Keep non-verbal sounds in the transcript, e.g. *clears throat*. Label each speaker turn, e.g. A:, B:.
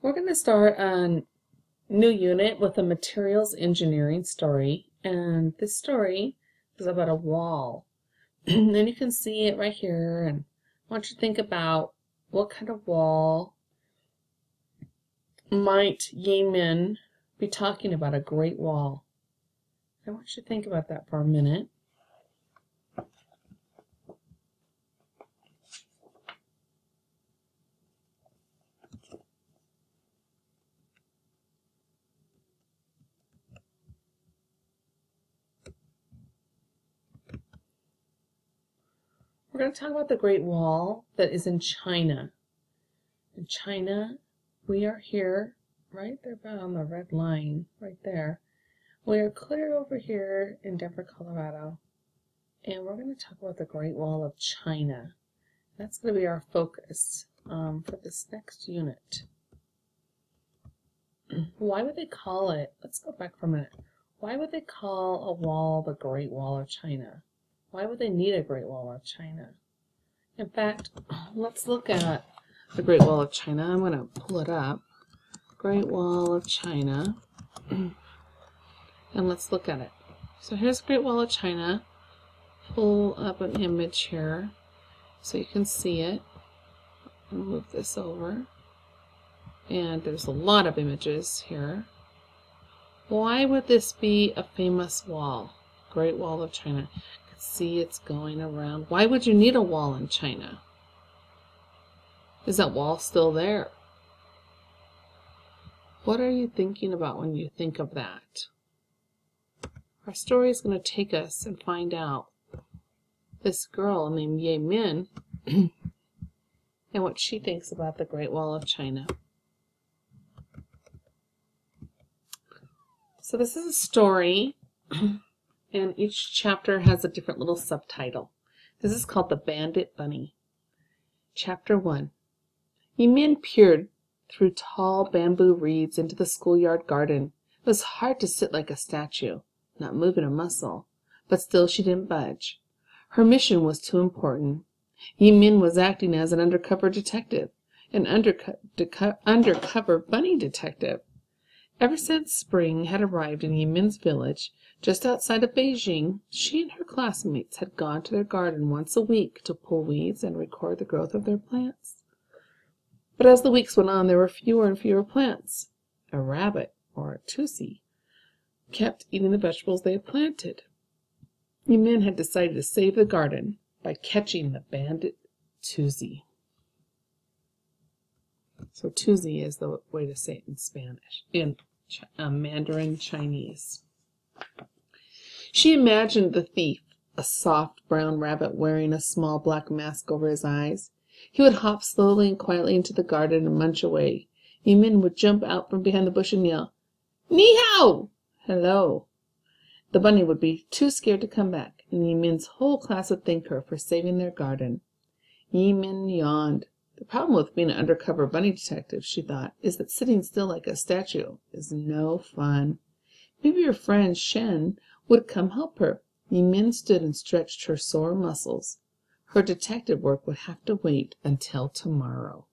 A: We're going to start a new unit with a materials engineering story. And this story is about a wall. *clears throat* and you can see it right here. And I want you to think about what kind of wall might Yi Min be talking about a great wall. I want you to think about that for a minute. We're going to talk about the Great Wall that is in China. In China, we are here, right there on the red line, right there. We are clear over here in Denver, Colorado. And we're going to talk about the Great Wall of China. That's going to be our focus um, for this next unit. *clears throat* Why would they call it, let's go back for a minute. Why would they call a wall the Great Wall of China? Why would they need a Great Wall of China? In fact, *clears throat* let's look at the Great Wall of China. I'm going to pull it up. Great Wall of China. *clears throat* and let's look at it. So here's Great Wall of China. Pull up an image here so you can see it. Move this over. And there's a lot of images here. Why would this be a famous wall? Great Wall of China. See, it's going around. Why would you need a wall in China? Is that wall still there? What are you thinking about when you think of that? Our story is going to take us and find out this girl named Yi Min *clears throat* and what she thinks about the Great Wall of China. So this is a story *clears throat* and each chapter has a different little subtitle. This is called The Bandit Bunny. Chapter 1 Min peered through tall bamboo reeds into the schoolyard garden. It was hard to sit like a statue, not moving a muscle, but still she didn't budge. Her mission was too important. Min was acting as an undercover detective, an undercover bunny detective. Ever since spring had arrived in Yimin's village, just outside of Beijing, she and her classmates had gone to their garden once a week to pull weeds and record the growth of their plants. But as the weeks went on, there were fewer and fewer plants. A rabbit, or a tuzi, kept eating the vegetables they had planted. Yimin had decided to save the garden by catching the bandit tuzi. So Tuzi is the way to say it in Spanish, in uh, Mandarin Chinese. She imagined the thief, a soft brown rabbit wearing a small black mask over his eyes. He would hop slowly and quietly into the garden and munch away. Yimin would jump out from behind the bush and yell, Ni hao! Hello! The bunny would be too scared to come back, and Yimin's whole class would thank her for saving their garden. Yimin yawned. The problem with being an undercover bunny detective, she thought, is that sitting still like a statue is no fun. Maybe her friend Shen would come help her. Yimin stood and stretched her sore muscles. Her detective work would have to wait until tomorrow.